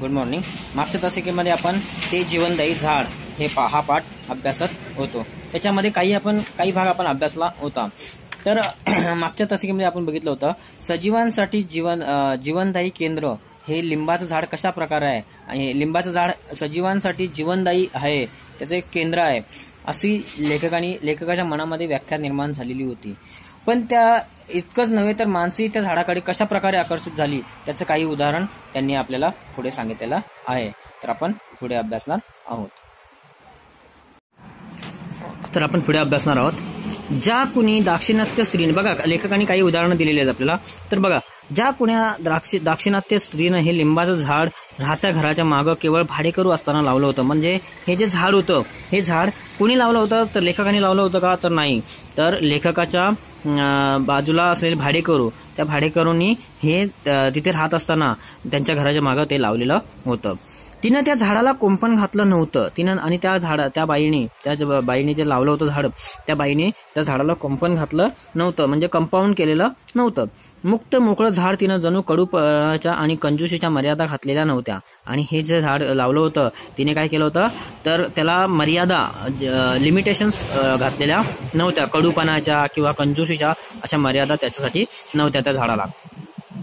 Good morning मागच्या तासिकेमध्ये आपण ते जीवनदायी झाड हे पा हा पाठ अभ्यासत होतो. त्याच्यामध्ये काही आपण काही भाग आपण अभ्यासला होता. तर मागच्या तासिकेमध्ये आपण बघितलं होतं सजीवांसाठी जीवन जीवनदायी केंद्र हे लिंबाचं झाड कशा प्रकारे आहे? आणि लिंबाचं झाड सजीवांसाठी जीवनदायी आहे त्याचं एक केंद्र आहे. अशी लेखकांनी लेखकाच्या मनामध्ये व्याख्या निर्माण झालेली होती. पण त्या इतकंच नव्हे तर माणसंही त्या झाडाकडे कशा प्रकारे आकर्षित झाली त्याचं काही उदाहरण त्यांनी आपल्याला पुढे सांगितलेलं आहे. तर आपण पुढे अभ्यासणार आहोत. तर आपण पुढे अभ्यासणार आहोत. ज्या कुणी दाक्षिणात्य स्त्रीने बघा लेखकांनी काही उदाहरणं दिलेली आहेत आपल्याला. तर बघा ज्या कुण्या द्राक्षी दाक्षिणात्य स्त्रीनं हे लिंबाचं झाड राहत्या घराच्या मागं केवळ भाडेकरू असताना लावलं होतं. म्हणजे हे जे झाड होतं हे झाड कुणी लावलं होतं? तर लेखकाने लावलं होतं का? तर नाही. तर लेखकाच्या बाजूला असलेले भाडेकरू त्या भाडेकरूंनी हे तिथे राहत असताना त्यांच्या घराच्या मागं ते लावलेलं होतं. तिनं त्या झाडाला कुंपण घातलं नव्हतं. तिनं आणि त्या झाडा त्या बाईने त्या बाईने जे लावलं होतं झाड त्या बाईने त्या झाडाला कुंपण घातलं नव्हतं. म्हणजे कंपाऊंड केलेलं नव्हतं. मुक्त मोकळं झाड तिनं जणू कडूपणाच्या आणि कंजूशीच्या मर्यादा घातलेल्या नव्हत्या. आणि हे जे झाड लावलं होतं तिने काय केलं होतं? तर त्याला मर्यादा लिमिटेशन्स घातलेल्या नव्हत्या. कडूपणाच्या किंवा कंजूशीच्या अशा मर्यादा त्याच्यासाठी नव्हत्या त्या झाडाला.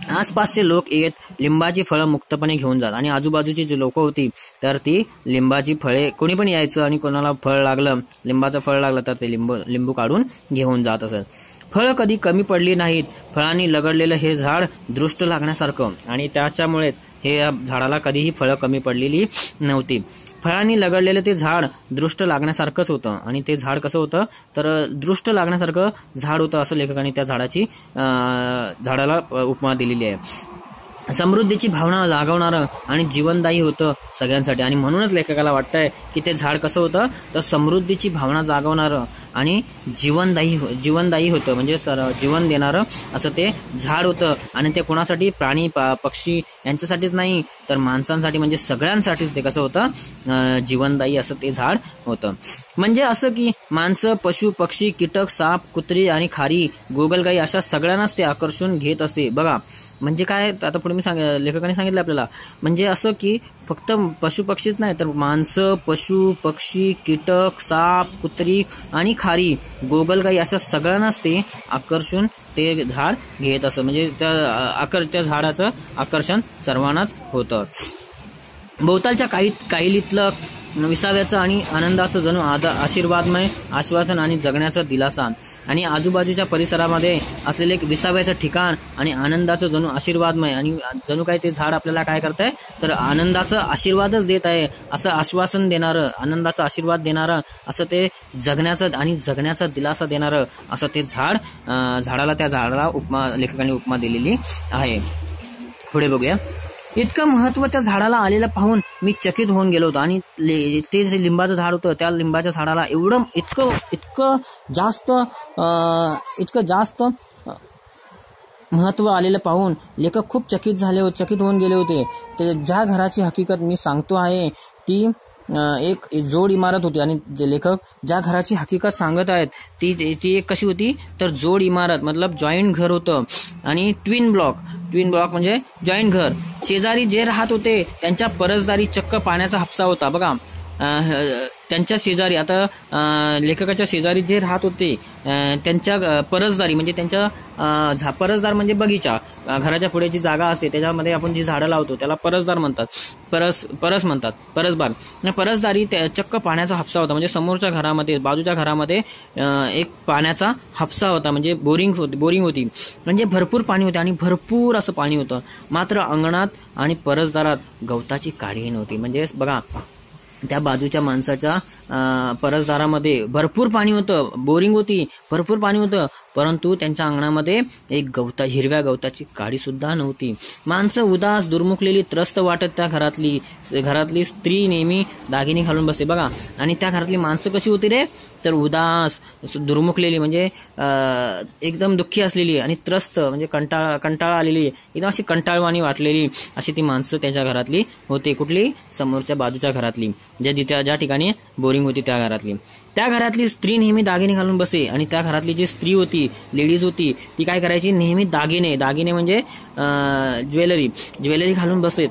आसपासचे लोक येत लिंबाची फळं मुक्तपणे घेऊन जात. आणि आजूबाजूची जी लोक होती तर ती लिंबाची फळे कोणी पण यायचं आणि कोणाला फळ लागलं लिंबाचं फळ लागलं तर ते लिंबू लिंबू काढून घेऊन जात असत. फळं कधी कमी पडली नाहीत. फळांनी लगडलेलं हे झाड दृष्ट लागण्यासारखं. आणि त्याच्यामुळेच हे या झाडाला कधीही फळं कमी पडलेली नव्हती. फळांनी लगडलेलं ते झाड दृष्ट लागण्यासारखंच होतं. आणि ते झाड कसं होतं? तर दृष्ट लागण्यासारखं झाड होतं असं लेखकांनी त्या झाडाची झाडाला उपमा दिलेली आहे. समृद्धीची भावना लागवणारं आणि जीवनदायी होतं सगळ्यांसाठी. आणि म्हणूनच लेखकाला वाटतंय की ते झाड कसं होतं? तर समृद्धीची भावना जागवणारं आणि जीवनदायी हो- जीवनदायी होतं. म्हणजे सर जीवन देणारं असं ते झाड होतं. आणि ते कोणासाठी? प्राणी पक्षी यांच्यासाठीच नाही तर माणसांसाठी म्हणजे सगळ्यांसाठीच ते कसं होतं? जीवनदायी असं ते झाड होतं. म्हणजे असं की माणसं पशु पक्षी कीटक साप कुत्री आणि खारी गोगलगाई अशा सगळ्यांनाच ते आकर्षून घेत असते. बघा म्हणजे काय? आता पुढे मी सांग लेखकाने सांगितलं आपल्याला. म्हणजे असं की फक्त पशु पक्षीच नाही तर माणसं पशु पक्षी कीटक साप कुत्री आणि खारी. गोगलगाई असं सगळ्यांनाच ते आकर्षून ते झाड घेत असं. म्हणजे त्या आकर त्या झाडाचं आकर्षण सर्वांनाच होतं. भोवतालच्या काही काहिलीतलं विसाव्याचं आणि आनंदाचं जणू आदा आशीर्वादमय आश्वासन आणि जगण्याचा दिलासा. आणि आजूबाजूच्या परिसरामध्ये असलेले एक विसाव्याचं ठिकाण आणि आनंदाचं जणू आशीर्वादमय. आणि जणू काय ते झाड आपल्याला काय करतंय? तर आनंदाचं आशीर्वादच देत आहे असं आश्वासन देणारं आनंदाचा आशीर्वाद देणारं असं ते जगण्याचं आणि जगण्याचा दिलासा देणारं असं ते झाड झाडाला त्या झाडाला उपमा लेखकांनी उपमा दिलेली आहे. पुढे बघूया. इतकं महत्त्व त्या झाडाला आलेलं पाहून मी चकित होऊन गेलो होतो. आणि ले- ते जे लिंबाचं झाड होतं त्या लिंबाच्या झाडाला एवढं इतकं इतकं जास्त इतकं जास्त महत्त्व आलेलं पाहून लेखक खूप चकित झाले होते चकित होऊन गेले होते. ते ज्या घराची हकीकत मी सांगतो आहे ती एक जोड इमारत होती. आणि लेखक ज्या घराची हकीकत सांगत आहेत ती ती एक कशी होती? तर जोड इमारत मतलब जॉईंट घर होतं. आणि ट्विन ब्लॉक ट्विन ब्लॉक म्हणजे जॉईंट घर. शेजारी जे राहत होते त्यांच्या परसदारी चक्क पाण्याचा हापसा होता. बघा त्यांच्या शेजारी आता लेखकाच्या शेजारी जे राहत होते त्यांच्या परसदारी म्हणजे त्यांच्या झा- परसदार म्हणजे बगीचा घराच्या पुढे जी जागा असते त्याच्यामध्ये आपण जी झाडं लावतो त्याला परसदार म्हणतात. परस परस म्हणतात परसबाग परसदारी त्या चक्क पाण्याचा हापसा होता म्हणजे समोरच्या घरामध्ये बाजूच्या घरामध्ये एक पाण्याचा हापसा होता म्हणजे बोरिंग होती बोरिंग होती. म्हणजे भरपूर पाणी होते आणि भरपूर असं पाणी होतं. मात्र अंगणात आणि परसदारात गवताची काळी नव्हती. म्हणजे बघा त्या बाजूच्या माणसाच्या परसदारामध्ये भरपूर पाणी होतं बोरिंग होती भरपूर पाणी होतं परंतु त्यांच्या अंगणामध्ये एक गवता हिरव्या गवताची काडी सुद्धा नव्हती. माणसं उदास दुर्मुखलेली त्रस्त वाटत त्या घरातली घरातली स्त्री नेहमी दागिने घालून बसते. बघा आणि त्या घरातली माणसं कशी होती रे? तर उदास दुर्मुखलेली म्हणजे एकदम दुःखी असलेली आणि त्रस्त म्हणजे कंटाळा कंटाळा आलेली एकदम अशी कंटाळवाणी वाटलेली अशी ती माणसं त्याच्या घरातली होती. कुठली? समोरच्या बाजूच्या घरातली ज्या जिथे ज्या ठिकाणी बोरिंग होती त्या घरातली. त्या घरातली स्त्री नेहमी दागिने घालून बसे आणि त्या घरातली जी स्त्री होती लेडीज होती ती काय करायची? नेहमी दागिने. दागिने म्हणजे ज्वेलरी. ज्वेलरी घालून बसे.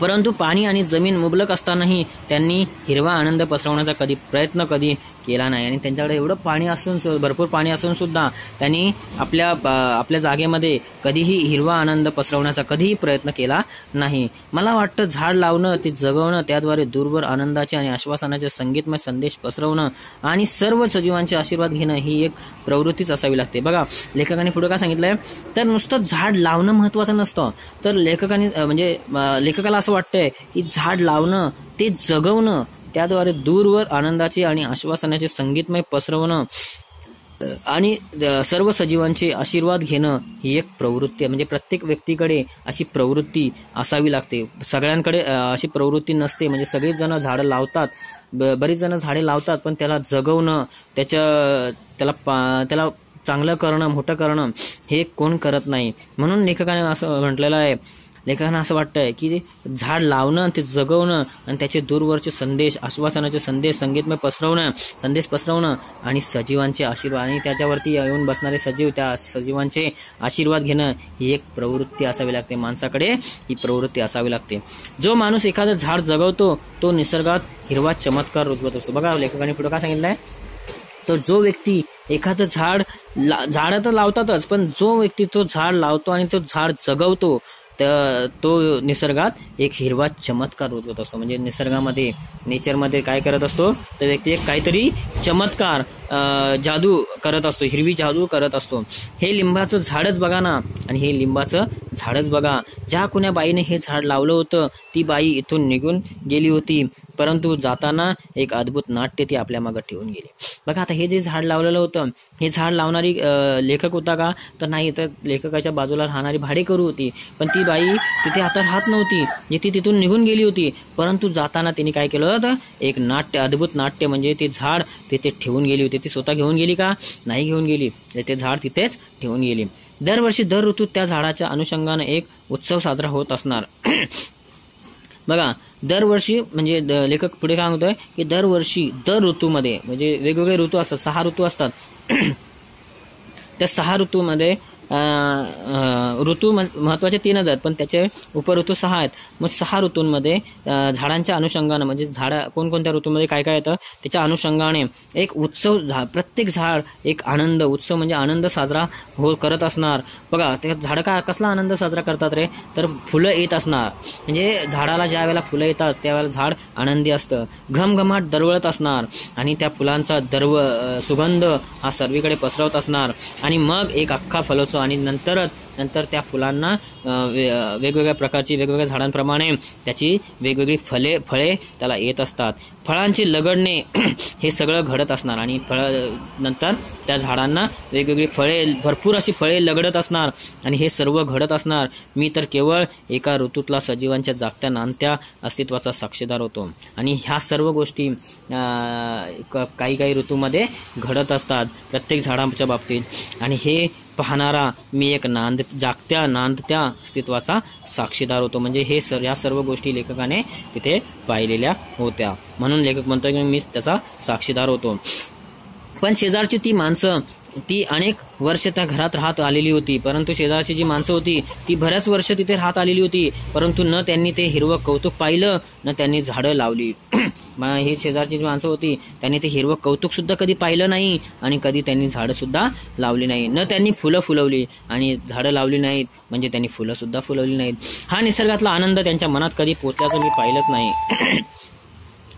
परंतु पाणी आणि जमीन मुबलक असतानाही त्यांनी हिरवा आनंद पसरवण्याचा कधी प्रयत्न कधी केला नाही. आणि त्यांच्याकडे एवढं पाणी असून भरपूर पाणी असून सुद्धा त्यांनी आपल्या आपल्या जागेमध्ये कधीही हिरवा आनंद पसरवण्याचा कधीही प्रयत्न केला नाही. मला वाटतं झाड लावणं ते जगवणं त्याद्वारे दूरवर आनंदाचे आणि आश्वासनाचे संगीतमय संदेश पसरवणं आणि सर्व सजीवांचे आशीर्वाद घेणं ही एक प्रवृत्तीच असावी लागते. बघा लेखकांनी पुढे काय सांगितलंय? तर नुसतं झाड लावणं महत्वाचं नसतं. तर लेखकांनी म्हणजे लेखकाला असं वाटतंय की झाड लावणं ते जगवणं त्याद्वारे दूरवर आनंदाचे आणि आश्वासनाचे संगीतमय पसरवणं आणि सर्व सजीवांचे आशीर्वाद घेणं ही एक प्रवृत्ती आहे. म्हणजे प्रत्येक व्यक्तीकडे अशी प्रवृत्ती असावी लागते. सगळ्यांकडे अशी प्रवृत्ती नसते. म्हणजे सगळेच जण झाडं लावतात. ब- बरीच जण झाडे लावतात पण त्याला जगवणं त्याच्या त्याला पा- त्याला चांगलं करणं मोठं करणं हे कोण करत नाही. म्हणून लेखकाने असं म्हटलेलं आहे लेखकांना असं वाटतंय की झाड लावणं ते जगवणं आणि त्याचे दूरवरचे संदेश आश्वासनाचे संदेश संगीतमय पसरवणं संदेश पसरवणं आणि सजीवांचे आशीर्वाद आणि त्याच्यावरती येऊन बसणारे सजीव त्या सजीवांचे आशीर्वाद घेणं ही एक प्रवृत्ती असावी लागते. माणसाकडे ही प्रवृत्ती असावी लागते. जो माणूस एखादं झाड जगवतो तो निसर्गात हिरवा चमत्कार रुजवत असतो. बघा लेखकाने पुढे काय सांगितलंय? तर जो व्यक्ती एखादं झाड ला- झाडं तर लावतातच पण जो व्यक्ती तो झाड लावतो आणि तो झाड जगवतो तर तो निसर्गात एक हिरवा चमत्कार रुजवत असतो. म्हणजे निसर्गामध्ये नेचरमध्ये काय करत असतो? तर व्यक्ती एक काहीतरी चमत्कार जादू करत असतो. हिरवी जादू करत असतो. हे लिंबाचं झाडच बघा ना. आणि हे लिंबाचं झाडच बघा. ज्या कुण्या बाईने हे झाड लावलं होतं ती बाई इथून निघून गेली होती. परंतु जाताना एक अद्भुत नाट्य ती आपल्या मागे ठेवून गेली. बघा आता हे जे झाड लावलेलं होतं हे झाड लावणारी लेखक होता का? तर नाही तर लेखकाच्या बाजूला राहणारी भाडेकरू होती. पण ती बाई तिथे आता राहत नव्हती. जिथे ती तिथून निघून गेली होती. परंतु जाताना तिने काय केलं होतं? एक नाट्य अद्भुत नाट्य म्हणजे ते झाड तिथे ठेवून गेली होती. ती स्वतः घेऊन गेली का? नाही घेऊन गेली. ते झाड तिथेच ठेवून गेली. दरवर्षी दर ऋतूत त्या झाडाच्या अनुषंगाने एक उत्सव साजरा होत असणार. बघा दरवर्षी म्हणजे लेखक पुढे काय म्हणतोय की दरवर्षी दर ऋतूमध्ये म्हणजे वेगवेगळे ऋतू असतात सहा ऋतू असतात. त्या सहा ऋतूमध्ये ऋतू म- महत्त्वाचे तीनच आहेत पण त्याचे उपऋतू सहा आहेत. मग सहा ऋतूंमध्ये झाडांच्या अनुषंगानं म्हणजे झाडा कोणकोणत्या ऋतूमध्ये काय काय येतं त्याच्या अनुषंगाने एक उत्सव झा- प्रत्येक झाड एक आनंद उत्सव म्हणजे आनंद साजरा हो करत असणार. बघा ते झाड का कसला आनंद साजरा करतात रे? तर फुलं येत असणार. म्हणजे झाडाला ज्या वेळेला फुलं येतात त्यावेळेला झाड आनंदी असतं. घमघमाट दरवळत असणार. आणि त्या फुलांचा दरव सुगंध हा सर्वीकडे पसरवत असणार. आणि मग एक अख्खा फलोत्सव आणि नंतरच नंतर त्या फुलांना वेगवेगळ्या प्रकारची वेगवेगळ्या झाडांप्रमाणे त्याची वेगवेगळी फले फळे त्याला येत असतात. फळांची लगडणे हे सगळं घडत असणार. आणि फळ नंतर त्या झाडांना वेगवेगळी फळे भरपूर अशी फळे लगडत असणार. आणि हे सर्व घडत असणार. मी तर केवळ एका ऋतूतला सजीवांच्या जागत्या नांदत्या अस्तित्वाचा साक्षीदार होतो. आणि ह्या सर्व गोष्टी क- काही काही ऋतूमध्ये घडत असतात प्रत्येक झाडांच्या बाबतीत. आणि हे पाहणारा मी एक नांद जागत्या नांदत्या अस्तित्वाचा साक्षीदार होतो. म्हणजे हे सर या सर्व गोष्टी लेखकाने तिथे पाहिलेल्या होत्या. म्हणून लेखक म्हणतो की मी त्याचा साक्षीदार होतो. पण शेजारची ती माणसं ती अनेक वर्ष त्या घरात राहत आलेली होती. परंतु शेजारची जी माणसं होती ती बऱ्याच वर्ष तिथे राहत आलेली होती. परंतु न त्यांनी ते हिरवं कौतुक पाहिलं न त्यांनी झाडं लावली. हे ही शेजारची जी माणसं होती त्यांनी ते हिरवं कौतुक सुद्धा कधी पाहिलं नाही आणि कधी त्यांनी झाडं सुद्धा लावली नाही न त्यांनी फुलं फुलवली आणि झाडं लावली नाहीत म्हणजे त्यांनी फुलं सुद्धा फुलवली नाहीत. हा निसर्गातला आनंद त्यांच्या मनात कधी पोचल्याचं मी पाहिलंच नाही.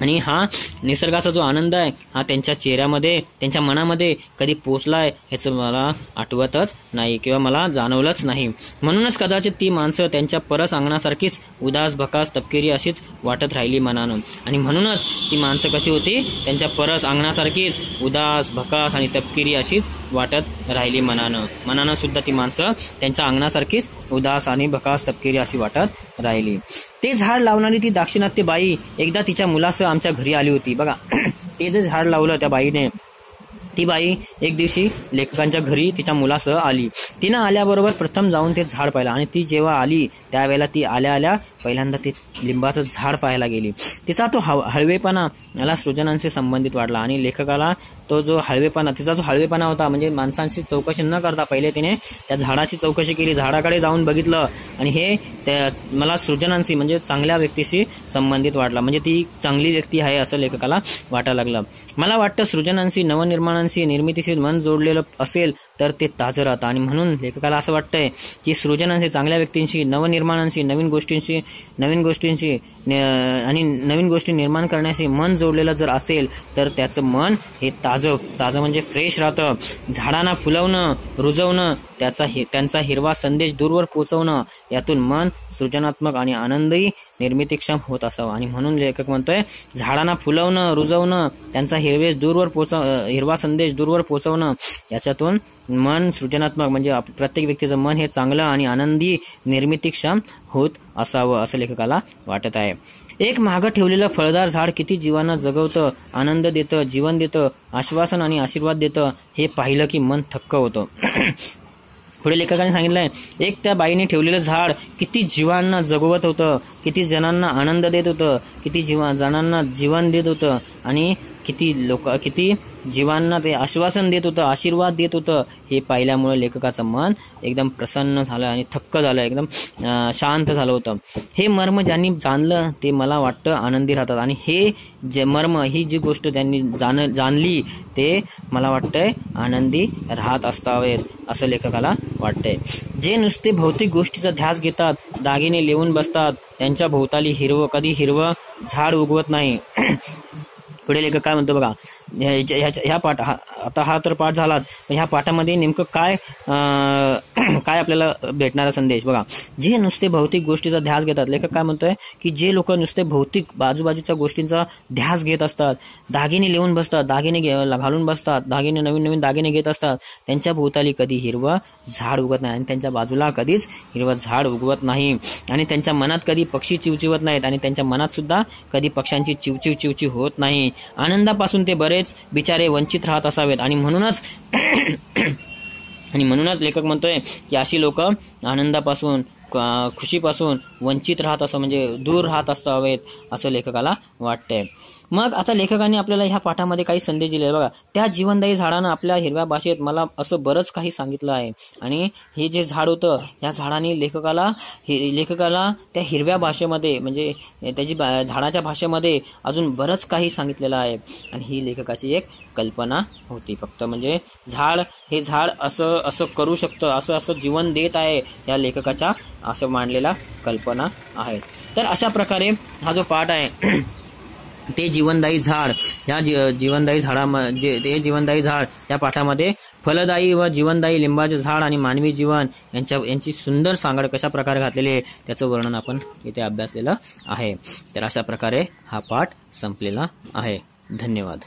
आणि हा निसर्गाचा जो आनंद आहे हा त्यांच्या चेहऱ्यामध्ये त्यांच्या मनामध्ये कधी पोचलाय ह्याचं मला आठवतच नाही किंवा मला जाणवलंच नाही. म्हणूनच कदाचित ती माणसं त्यांच्या परस अंगणासारखीच उदास भकास तपकिरी अशीच वाटत राहिली मनानं. आणि म्हणूनच ती माणसं कशी होती त्यांच्या परस अंगणासारखीच उदास भकास आणि तपकिरी अशीच वाटत राहिली मनानं. मनानं सुद्धा ती माणसं त्यांच्या अंगणासारखीच उदास आणि भकास तपकिरी अशी वाटत राहिली. ते झाड लावणारी ती दाक्षिणात्य बाई एकदा तिच्या मुलासह आमच्या घरी आली होती. बघा ते जे झाड लावलं त्या बाईने ती बाई एक दिवशी लेखकांच्या घरी तिच्या मुलासह आली. तिनं आल्याबरोबर प्रथम जाऊन ते झाड पाहिलं आणि ती जेव्हा आली त्यावेळेला ती आल्या आल्या पहिल्यांदा ते लिंबाचं झाड पाहायला गेली. तिचा तो हळवेपणा याला सृजनांशी संबंधित वाटला आणि लेखकाला तो जो हळवेपणा तिचा जो हळवेपणा होता म्हणजे माणसांशी चौकशी न करता पहिले तिने त्या झाडाची चौकशी केली झाडाकडे जाऊन बघितलं. आणि हे त्या- मला सृजनांशी म्हणजे चांगल्या व्यक्तीशी संबंधित वाटला. म्हणजे ती चांगली व्यक्ती आहे असं लेखकाला वाटायला लागलं. मला वाटतं सृजनांशी नवनिर्माणांशी निर्मितीशी मन जोडलेलं असेल तर ते ताजं राहतं. आणि म्हणून लेखकाला असं वाटतंय की सृजनांशी चांगल्या व्यक्तींशी नवनिर्माणांशी नवीन गोष्टींशी नवीन गोष्टींशी न- आणि नवीन गोष्टी निर्माण करण्याशी मन जोडलेलं जर असेल तर त्याचं मन हे ताजं ताजं म्हणजे फ्रेश राहतं. झाडांना फुलवणं रुजवणं त्याचा हे त्यांचा हिरवा संदेश दूरवर पोचवणं यातून मन सृजनात्मक आणि आनंदही निर्मितीक्षम होत असावं. आणि म्हणून लेखक म्हणतोय झाडांना फुलवणं रुजवणं त्यांचा हिरवेश दूरवर पोचव हिरवा संदेश दूरवर पोचवणं याच्यातून मन सृजनात्मक म्हणजे प्रत्येक व्यक्तीचं मन हे चांगलं आणि आनंदी निर्मितीक्षम होत असावं असं लेखकाला वाटत आहे. एक मागं ठेवलेलं फळदार झाड किती जीवांना जगवतं आनंद देतं जीवन देतं आश्वासन आणि आशीर्वाद देतं हे पाहिलं की मन थक्क होतं. पुढे लेखकाने सांगितलंय एक त्या बाईने ठेवलेलं झाड किती जीवांना जगवत होतं किती जणांना आनंद देत होतं किती जीवा जणांना जीवन देत होतं आणि किती लोक किती जीवांना ते आश्वासन देत होतं आशीर्वाद देत होतं हे पाहिल्यामुळे लेखकाचं मन एकदम प्रसन्न झालं आणि थक्क झालं एकदम शांत झालं होतं. हे मर्म ज्यांनी जाणलं ते मला वाटतं आनंदी राहतात. आणि हे जे मर्म ही जी गोष्ट त्यांनी जाण जाणली ते मला वाटतंय आनंदी राहत असतावेत असं लेखकाला वाटतंय. जे नुसते भौतिक गोष्टीचा ध्यास घेतात दागिने लिहून बसतात त्यांच्या भोवताली हिरवं कधी हिरवं झाड उगवत नाही. पुढे लेखक काय म्हणतो बघा? ह्या- ह्या पाठ हा- आता हा तर पाठ झालाच. पण ह्या पाठामध्ये नेमकं काय काय आपल्याला भेटणारा संदेश? बघा जे नुसते भौतिक गोष्टीचा ध्यास घेतात लेखक काय म्हणतोय की जे लोक नुसते भौतिक बाजूबाजूच्या गोष्टींचा ध्यास घेत असतात दागिने लिहून बसतात दागिने घालून बसतात दागिने नवीन नवीन दागिने घेत असतात त्यांच्या भोवताली कधी हिरवं झाड उगवत नाही आणि त्यांच्या बाजूला कधीच हिरवं झाड उगवत नाही. आणि त्यांच्या मनात कधी पक्षी चिवचिवत नाहीत आणि त्यांच्या मनात सुद्धा कधी पक्ष्यांची चिवचिव चिवचिव होत नाही. आनंदापासून ते बरेच बिचारे वंचित राहत असावेत. आणि म्हणूनच आणि म्हणूनच लेखक म्हणतोय की अशी लोक आनंदापासून खुशीपासून वंचित राहत असं म्हणजे दूर राहत असावेत असं लेखकाला वाटतंय. मग आता लेखकाने आपल्याला ह्या पाठामध्ये काही संदेश दिले बघा त्या जीवनदायी झाडानं आपल्या हिरव्या भाषेत मला असं बरंच काही सांगितलं आहे. आणि हे जे झाड होतं या झाडाने लेखकाला लेखकाला त्या हिरव्या भाषेमध्ये म्हणजे त्याची बा- झाडाच्या भाषेमध्ये अजून बरंच काही सांगितलेलं आहे. आणि ही लेखकाची एक कल्पना होती. फक्त म्हणजे झाड हे झाड असं असं करू शकतं असं असं जीवन देत आहे या लेखकाच्या असं मांडलेला कल्पना कल्पना आहेत. तर अशा प्रकारे हा जो पाठ आहे ते जीवनदायी झाड या जी- जीवनदायी झाडा जे ते जीवनदायी झाड या पाठामध्ये फलदायी व जीवनदायी लिंबाचे झाड आणि मानवी जीवन यांच्या यांची सुंदर सांगड कशा प्रकारे घातलेली आहे त्याचं वर्णन आपण इथे अभ्यासलेलं आहे. तर अशा प्रकारे हा पाठ संपलेला आहे. धन्यवाद.